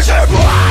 Worship